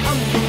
I'm